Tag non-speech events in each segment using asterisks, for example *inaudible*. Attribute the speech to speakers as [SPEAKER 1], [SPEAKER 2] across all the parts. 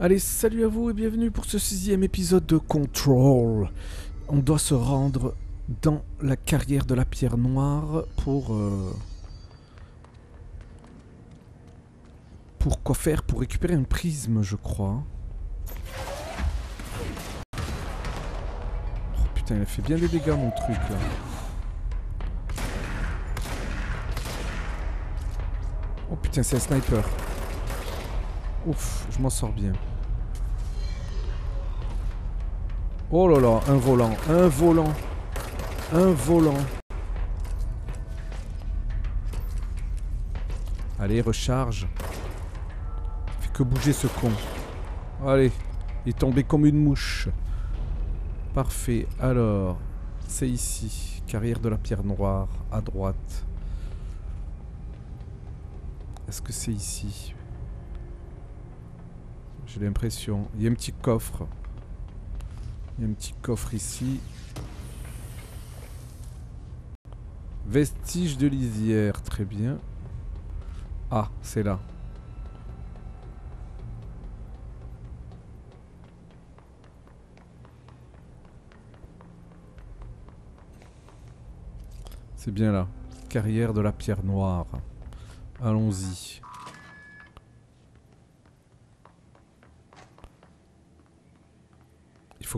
[SPEAKER 1] Allez, salut à vous et bienvenue pour ce sixième épisode de Control. On doit se rendre dans la carrière de la pierre noire pour... euh, Pour quoi faire Pour récupérer un prisme, je crois. Oh putain, il a fait bien des dégâts mon truc là. Oh putain, c'est un sniper. Ouf, je m'en sors bien. Oh là là, un volant, un volant, un volant. Allez, recharge. Fait que bouger ce con. Allez, il est tombé comme une mouche. Parfait, alors, c'est ici. Carrière de la pierre noire, à droite. Est-ce que c'est ici? J'ai l'impression. Il y a un petit coffre. Il y a un petit coffre ici. Vestige de lisière, très bien. Ah, c'est là. C'est bien là. Carrière de la pierre noire. Allons-y.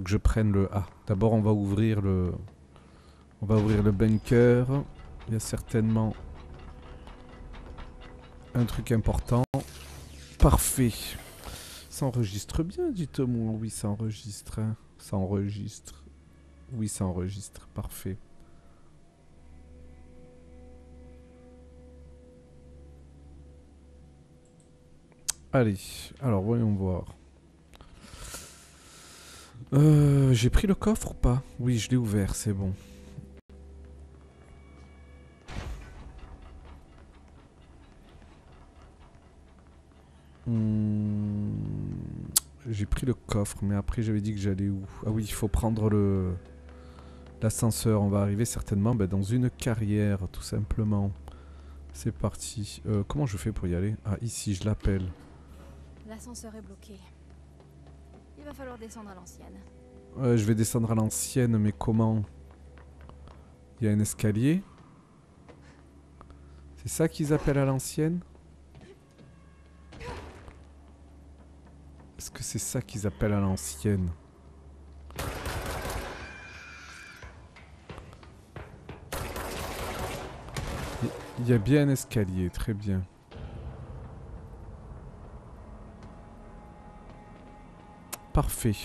[SPEAKER 1] Que je prenne le... Ah, d'abord on va ouvrir le... On va ouvrir le bunker. Il y a certainement un truc important. Parfait. Ça enregistre bien, dites-moi. Oui, ça enregistre. hein. Ça enregistre. Oui, ça enregistre. Parfait. Allez, alors voyons voir. Euh, J'ai pris le coffre ou pas? Oui, je l'ai ouvert, c'est bon. Hmm, J'ai pris le coffre, mais après j'avais dit que j'allais où? Ah oui, il faut prendre le l'ascenseur. On va arriver certainement ben, dans une carrière, tout simplement. C'est parti. Euh, comment je fais pour y aller? Ah, ici, je l'appelle.
[SPEAKER 2] L'ascenseur est bloqué. Va falloir descendre à l'ancienne.
[SPEAKER 1] Ouais, je vais descendre à l'ancienne, mais comment? Il y a un escalier? C'est ça qu'ils appellent à l'ancienne? Est-ce que c'est ça qu'ils appellent à l'ancienne? Il y a bien un escalier, très bien. Parfait.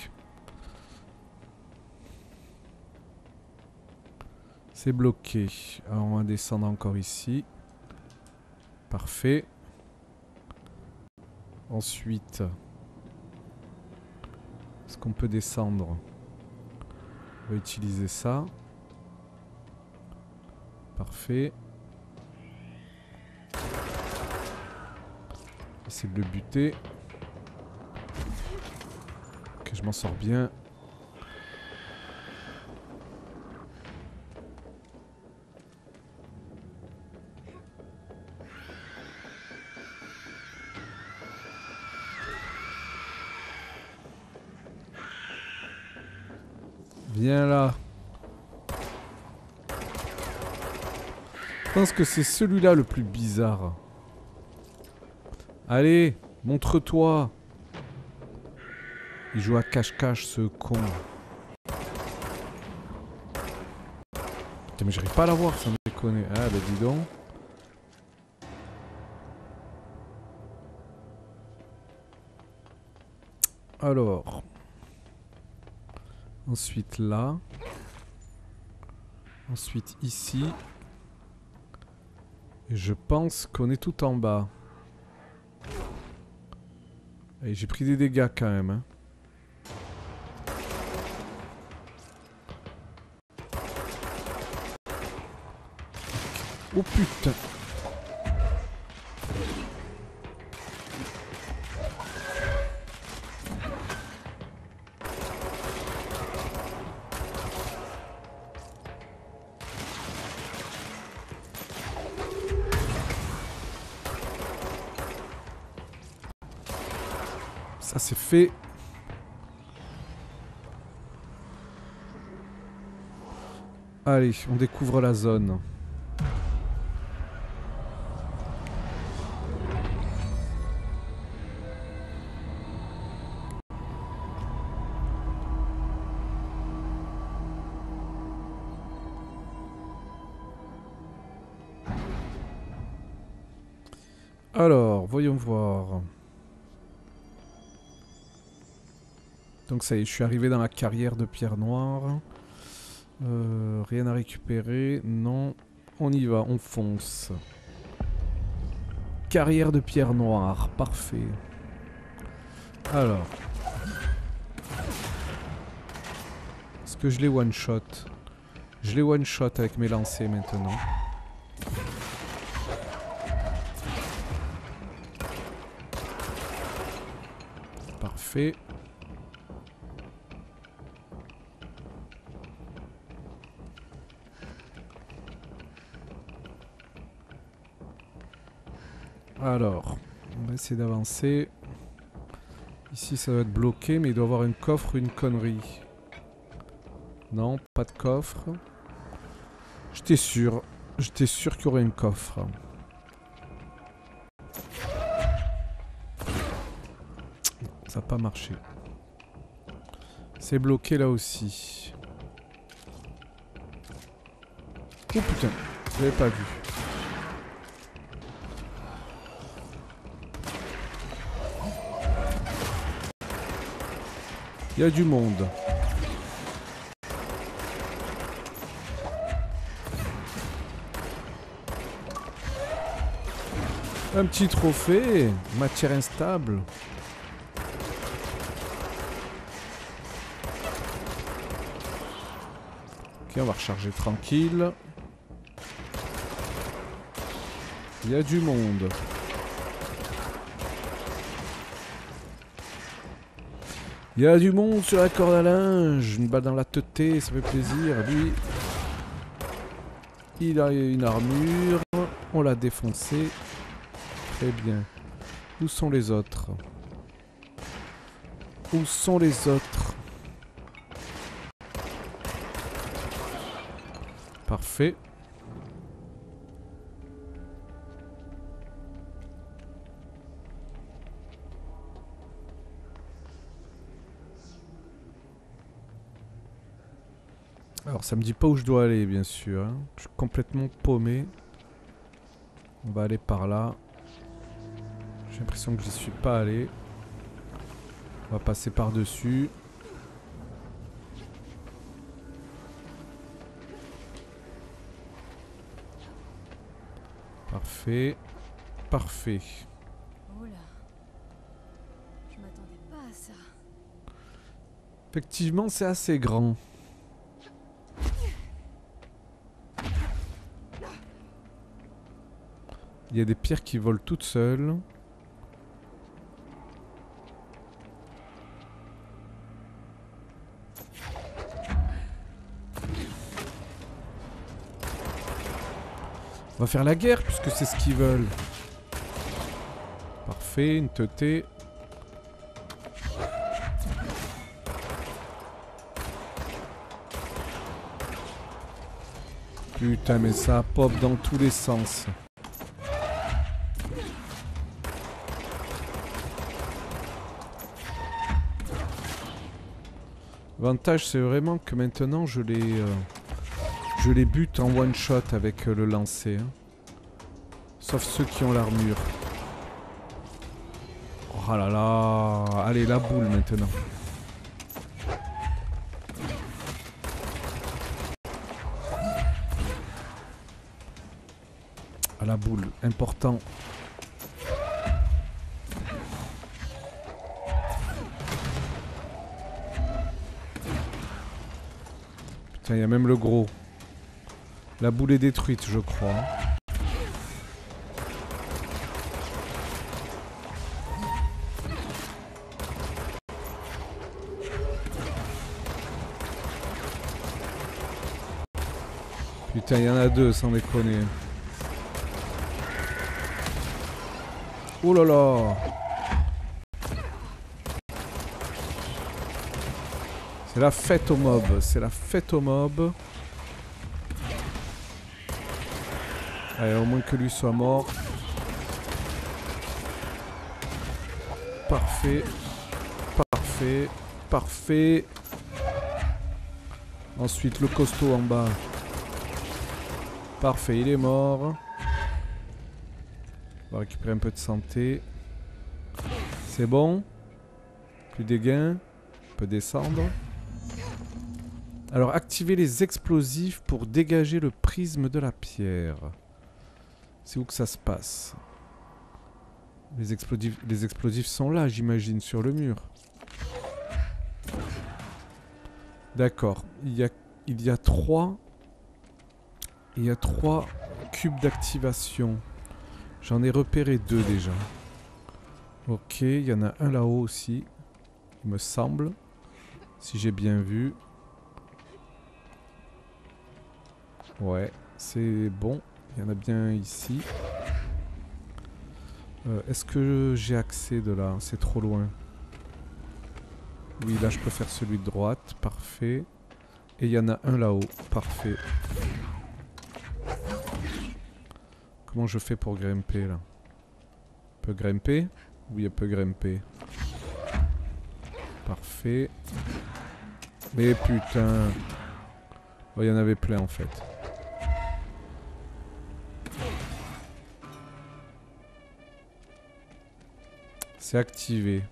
[SPEAKER 1] C'est bloqué. Alors on va descendre encore ici. Parfait. Ensuite, est-ce qu'on peut descendre? On va utiliser ça. Parfait. Essayer de le buter. Je m'en sors bien. Viens là. Je pense que c'est celui-là le plus bizarre. Allez, montre-toi. Il joue à cache-cache ce con. Putain mais j'arrive pas à la voir, ça me déconne. Ah bah dis donc. Alors. Ensuite là. Ensuite ici. Et je pense qu'on est tout en bas. Et j'ai pris des dégâts quand même. hein. Oh putain Ça c'est fait. Allez, on découvre la zone. Voyons voir. Donc ça y est, je suis arrivé dans la carrière de pierre noire. Euh, rien à récupérer. Non. On y va, on fonce. Carrière de pierre noire. Parfait. Alors. Est-ce que je les one-shot? Je les one-shot avec mes lancers maintenant. Parfait. Alors, on va essayer d'avancer. Ici, ça va être bloqué, mais il doit y avoir un coffre ou une connerie. Non, pas de coffre. J'étais sûr. J'étais sûr qu'il y aurait un coffre. Pas marché. C'est bloqué là aussi. Oh putain, je l'avais pas vu. Il y a du monde. Un petit trophée, matière instable. Ok, on va recharger tranquille. Il y a du monde. Il y a du monde sur la corde à linge. Une balle dans la tête, ça fait plaisir. Lui, il a une armure. On l'a défoncé. Très bien. Où sont les autres? Où sont les autres? Parfait. Alors ça me dit pas où je dois aller bien sûr. hein. Je suis complètement paumé. On va aller par là. J'ai l'impression que j'y suis pas allé. On va passer par-dessus. Parfait. Parfait.
[SPEAKER 2] Oh là. Je m'attendais pas à ça.
[SPEAKER 1] Effectivement, c'est assez grand. Il y a des pierres qui volent toutes seules. On va faire la guerre puisque c'est ce qu'ils veulent. Parfait, une teuté. Putain, mais ça pop dans tous les sens. L'avantage, c'est vraiment que maintenant, je les, euh, je les bute en one shot avec euh, le lancer. hein. Sauf ceux qui ont l'armure. Oh là là Allez, la boule maintenant. À la boule, important. Putain, il y a même le gros. La boule est détruite, je crois. Putain, il y en a deux, sans déconner. Oh là là C'est la fête au mob, c'est la fête au mob. Allez, au moins que lui soit mort. Parfait. Parfait. Parfait. Ensuite, le costaud en bas. Parfait, il est mort. On va récupérer un peu de santé. C'est bon? Plus des gains? On peut descendre. Alors, activer les explosifs pour dégager le prisme de la pierre. C'est où que ça se passe? Les explosifs, sont là, j'imagine, sur le mur. D'accord. Il y a, il y a trois... Il y a trois cubes d'activation. J'en ai repéré deux déjà. Ok, il y en a un là-haut aussi. Il me semble. Si j'ai bien vu. Ouais, c'est bon. Il y en a bien ici. Euh, est-ce que j'ai accès de là? C'est trop loin. Oui, là je peux faire celui de droite. Parfait. Et il y en a un là-haut. Parfait. Comment je fais pour grimper là? Peut grimper? Oui, elle peut grimper. Parfait. Mais putain. Oh, il y en avait plein en fait. C'est activé.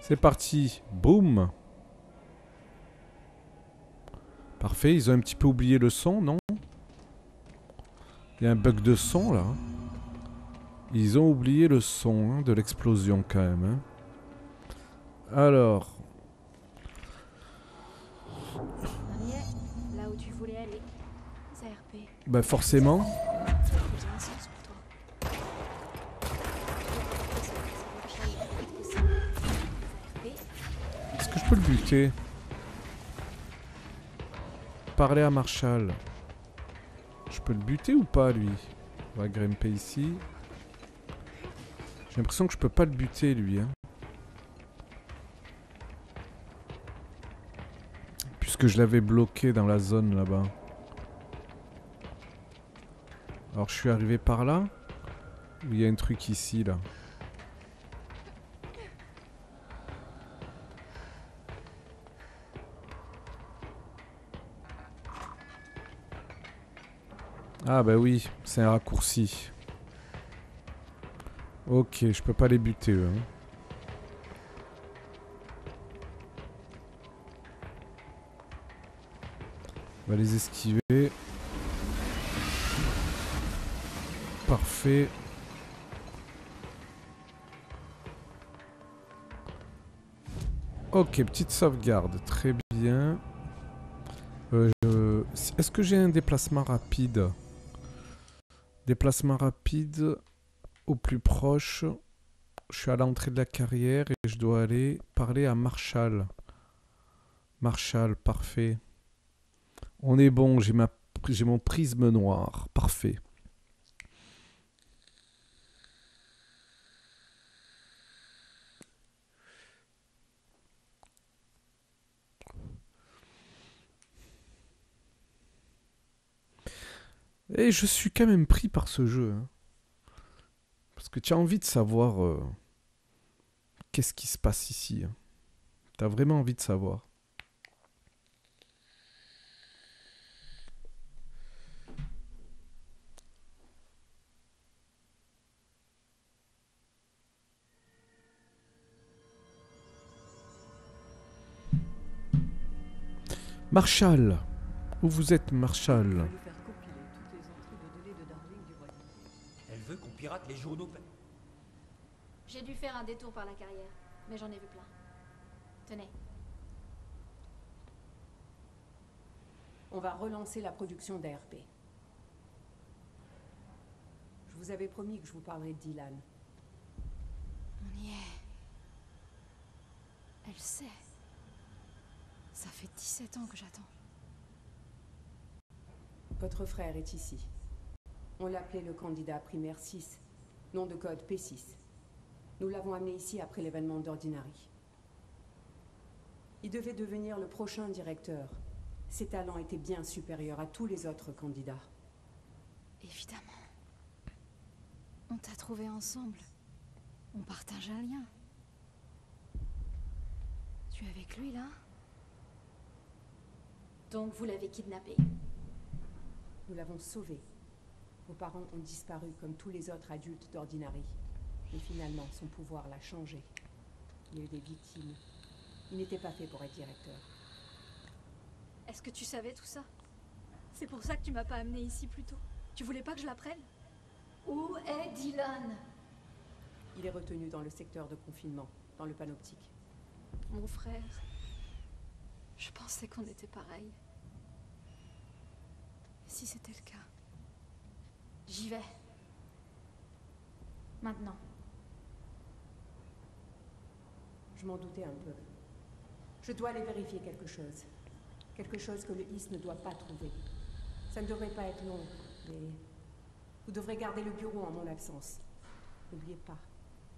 [SPEAKER 1] C'est parti. Boum. Parfait, ils ont un petit peu oublié le son, non? Il y a un bug de son là. Ils ont oublié le son hein, de l'explosion quand même. Hein. Alors.
[SPEAKER 2] là où tu voulais aller.
[SPEAKER 1] Bah forcément. Est-ce que je peux le buter? Parler à Marshall. Je peux le buter ou pas lui? On va grimper ici. J'ai l'impression que je peux pas le buter lui. Hein. Puisque je l'avais bloqué dans la zone là-bas. Alors je suis arrivé par là Ou il y a un truc ici là Ah bah oui, c'est un raccourci. Ok, je peux pas les buter eux. Hein. On va les esquiver. Parfait. Ok, petite sauvegarde. Très bien. Euh, est-ce que j'ai un déplacement rapide? Déplacement rapide au plus proche. Je suis à l'entrée de la carrière et je dois aller parler à Marshall. Marshall, parfait. On est bon, j'ai mon prisme noir. Parfait. Et je suis quand même pris par ce jeu. Hein. Parce que tu as envie de savoir euh, qu'est-ce qui se passe ici. Hein. Tu as vraiment envie de savoir. Marshall Où vous êtes, Marshall?
[SPEAKER 3] Les journaux.
[SPEAKER 2] J'ai dû faire un détour par la carrière, mais j'en ai vu plein. Tenez.
[SPEAKER 4] On va relancer la production d'ARP. Je vous avais promis que je vous parlerais de Dylan.
[SPEAKER 2] On y est. Elle sait. Ça fait 17 ans que j'attends.
[SPEAKER 4] Votre frère est ici. On l'appelait le candidat primaire 6, nom de code P6. Nous l'avons amené ici après l'événement d'Ordinary. Il devait devenir le prochain directeur. Ses talents étaient bien supérieurs à tous les autres candidats.
[SPEAKER 2] Évidemment. On t'a trouvé ensemble. On partage un lien. Tu es avec lui, là? Donc vous l'avez kidnappé?
[SPEAKER 4] Nous l'avons sauvé. Vos parents ont disparu comme tous les autres adultes d'Ordinary. Et finalement, son pouvoir l'a changé. Il y a eu des victimes. Il n'était pas fait pour être directeur.
[SPEAKER 2] Est-ce que tu savais tout ça? C'est pour ça que tu m'as pas amené ici plus tôt. Tu voulais pas que je l'apprenne? Où est Dylan?
[SPEAKER 4] Il est retenu dans le secteur de confinement, dans le panoptique.
[SPEAKER 2] Mon frère. Je pensais qu'on était pareils. Si c'était le cas. J'y vais. Maintenant.
[SPEAKER 4] Je m'en doutais un peu. Je dois aller vérifier quelque chose. Quelque chose que le IS ne doit pas trouver. Ça ne devrait pas être long, mais vous devrez garder le bureau en mon absence. N'oubliez pas,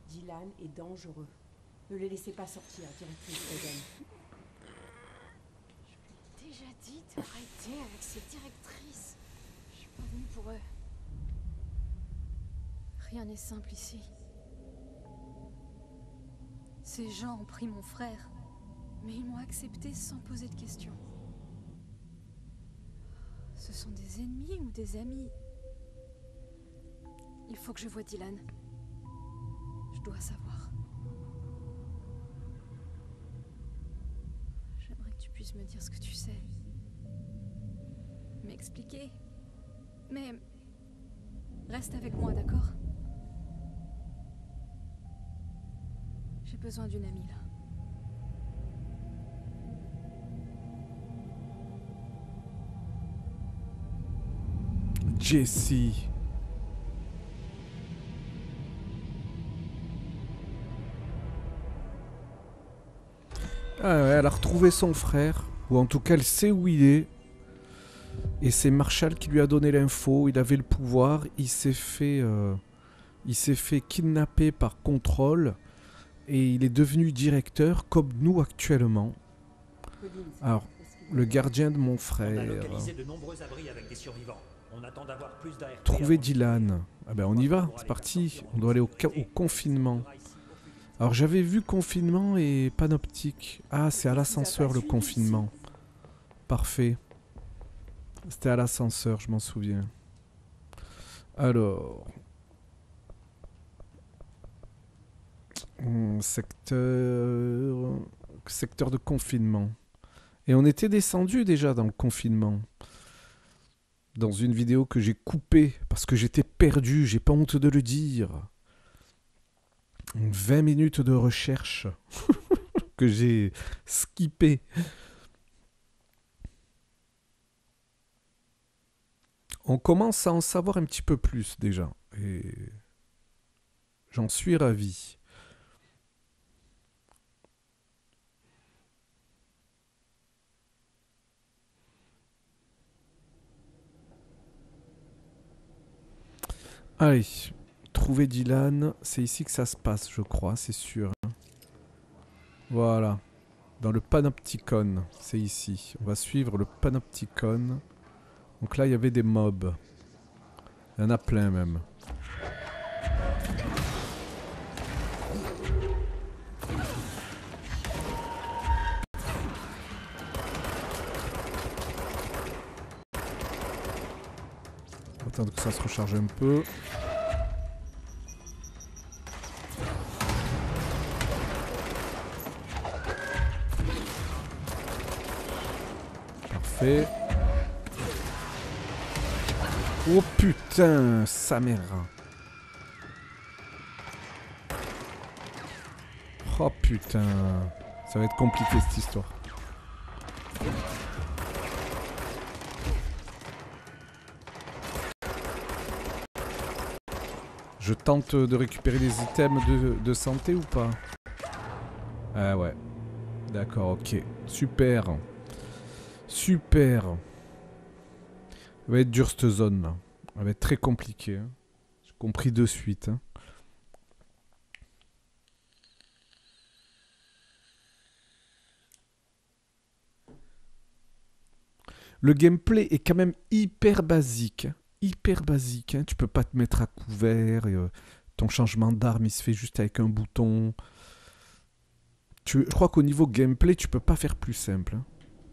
[SPEAKER 4] Dylan est dangereux. Ne le laissez pas sortir, directrice Eden.
[SPEAKER 2] Je l'ai déjà dit d'arrêter avec ces directrices. Je suis pas venue pour eux. Rien n'est simple ici. Ces gens ont pris mon frère, mais ils m'ont accepté sans poser de questions. Ce sont des ennemis ou des amis? Il faut que je voie Dylan. Je dois savoir. Besoin d'une amie là.
[SPEAKER 1] Jessie. Ah elle a retrouvé son frère, ou en tout cas elle sait où il est. Et c'est Marshall qui lui a donné l'info, il avait le pouvoir, il s'est fait, euh, il s'est fait kidnapper par contrôle et il est devenu directeur comme nous actuellement. Alors, Le gardien de mon frère. Trouver Dylan. Ah ben on y va, c'est parti. On doit aller au, au confinement. Alors j'avais vu confinement et panoptique. Ah, c'est à l'ascenseur le confinement. Parfait. C'était à l'ascenseur, je m'en souviens. Alors. Secteur. Secteur de confinement. Et on était descendu déjà dans le confinement. Dans une vidéo que j'ai coupée parce que j'étais perdu, j'ai pas honte de le dire. 20 minutes de recherche *laughs* que j'ai skippé. On commence à en savoir un petit peu plus déjà. Et j'en suis ravi. Allez, trouver Dylan, c'est ici que ça se passe, je crois, c'est sûr. Voilà, dans le Panopticon, c'est ici. On va suivre le Panopticon. Donc là, il y avait des mobs. Il y en a plein même. Attendre que ça se recharge un peu. Parfait. Oh putain, sa mère. Oh putain. Ça va être compliqué cette histoire. Je tente de récupérer des items de, santé ou pas Ah ouais. D'accord, ok. Super. Super. Elle va être dure cette zone là. Elle va être très compliquée. Hein. J'ai compris de suite. Hein. Le gameplay est quand même hyper basique. Hein. Hyper basique. hein. Tu peux pas te mettre à couvert. euh, ton changement d'arme, il se fait juste avec un bouton. Je crois qu'au niveau gameplay, tu peux pas faire plus simple. hein.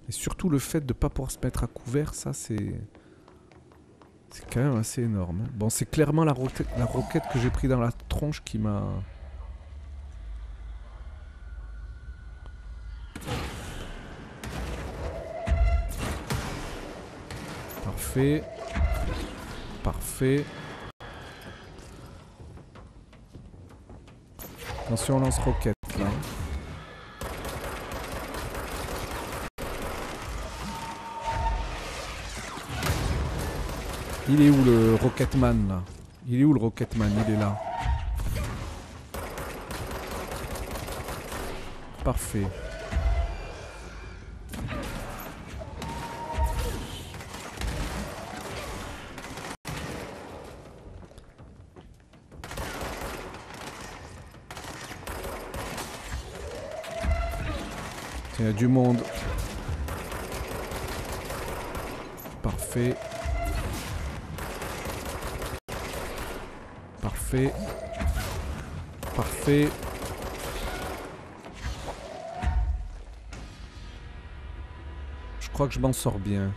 [SPEAKER 1] Et surtout le fait de pas pouvoir se mettre à couvert, ça c'est... C'est quand même assez énorme. hein. Bon, c'est clairement la, la roquette que j'ai pris dans la tronche qui m'a... Parfait. Parfait. Attention, lance-roquette là. Il est où le Rocketman là? Il est où le Rocketman? Il est là. Parfait. A du monde. Parfait. Parfait. Parfait. Je crois que je m'en sors bien.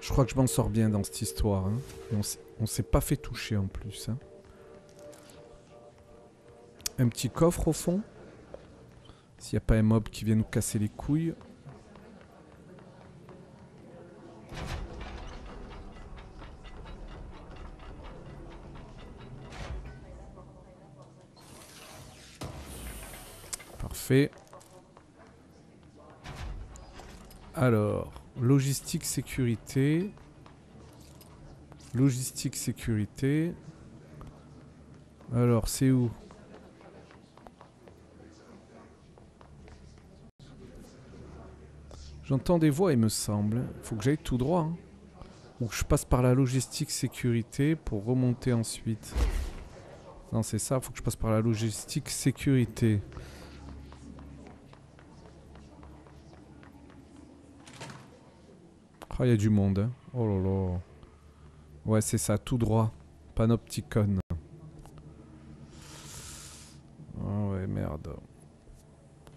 [SPEAKER 1] Je crois que je m'en sors bien dans cette histoire. hein. On s'est pas fait toucher en plus. hein. Un petit coffre au fond? S'il n'y a pas un mob qui vient nous casser les couilles. Parfait. Alors, logistique sécurité. Logistique sécurité. Alors, c'est où? J'entends des voix, il me semble. Faut que j'aille tout droit. hein. Que je passe par la logistique sécurité pour remonter ensuite. Non, c'est ça, faut que je passe par la logistique sécurité. Ah, il y a du monde. hein. Oh là là. Ouais, c'est ça, tout droit. Panopticon. Ah ouais, merde.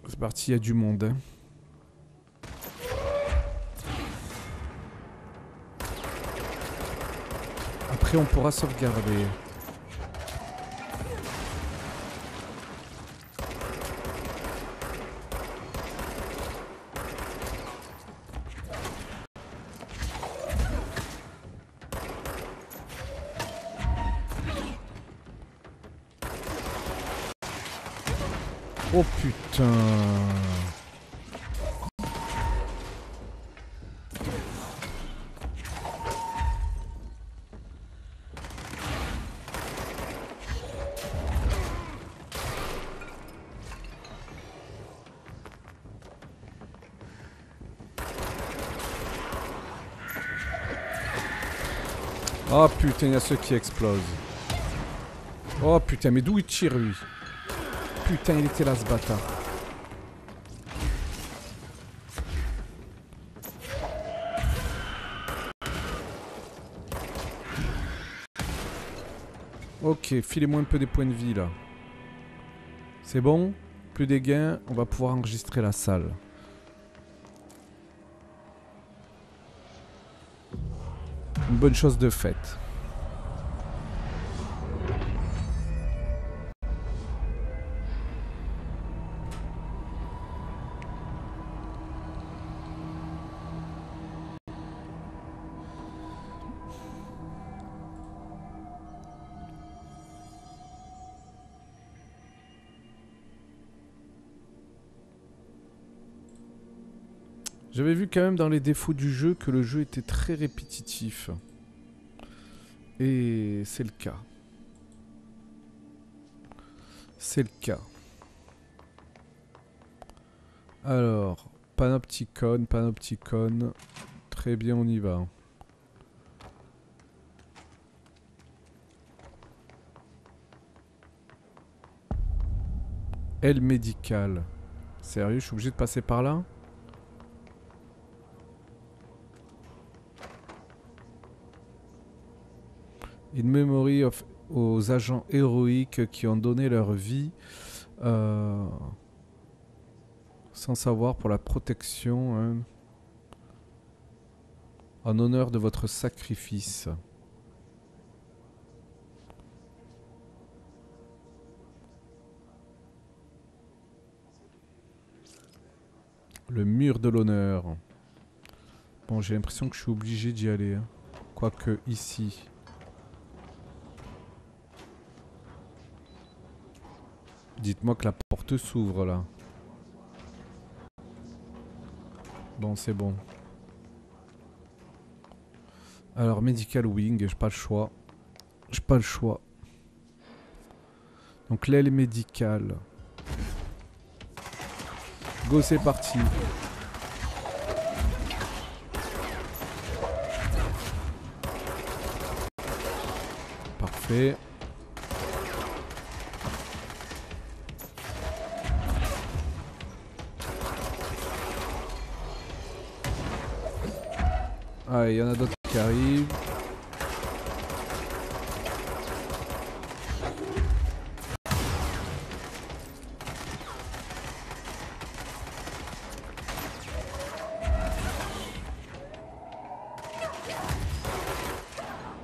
[SPEAKER 1] C'est parti, il y a du monde. hein. On pourra sauvegarder. Oh putain. Putain, il y a ceux qui explosent. Oh putain, mais d'où il tire lui? Putain, il était là ce bâtard. Ok, filez-moi un peu des points de vie là. C'est bon? Plus des gains, on va pouvoir enregistrer la salle. Une bonne chose de faite. Quand même dans les défauts du jeu que le jeu était très répétitif. Et c'est le cas. C'est le cas. Alors, panopticon, panopticon. Très bien, on y va. Aile médicale. Sérieux, je suis obligé de passer par là? In memory of aux agents héroïques qui ont donné leur vie euh, sans savoir pour la protection hein, en honneur de votre sacrifice. Le mur de l'honneur. Bon, j'ai l'impression que je suis obligé d'y aller. hein. Quoique ici. Dites-moi que la porte s'ouvre là. Bon, c'est bon. Alors, Medical Wing, j'ai pas le choix. J'ai pas le choix. Donc, l'aile médicale. Go, c'est parti. Parfait. Ah, il y en a d'autres qui arrivent.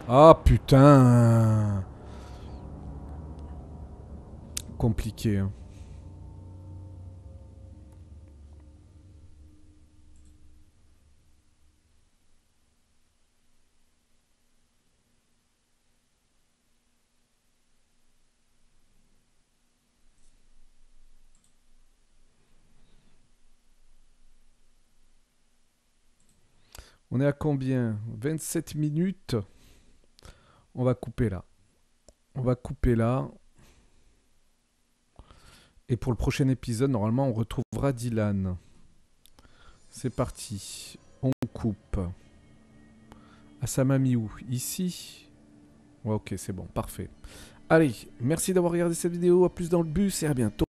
[SPEAKER 1] Ah putain Compliqué. hein. On est à combien? 27 minutes? On va couper là. On va couper là. Et pour le prochain épisode, normalement, on retrouvera Dylan. C'est parti. On coupe. À sa mamie où? Ici? Ouais, ok, c'est bon, parfait. Allez, merci d'avoir regardé cette vidéo. À plus dans le bus et à bientôt.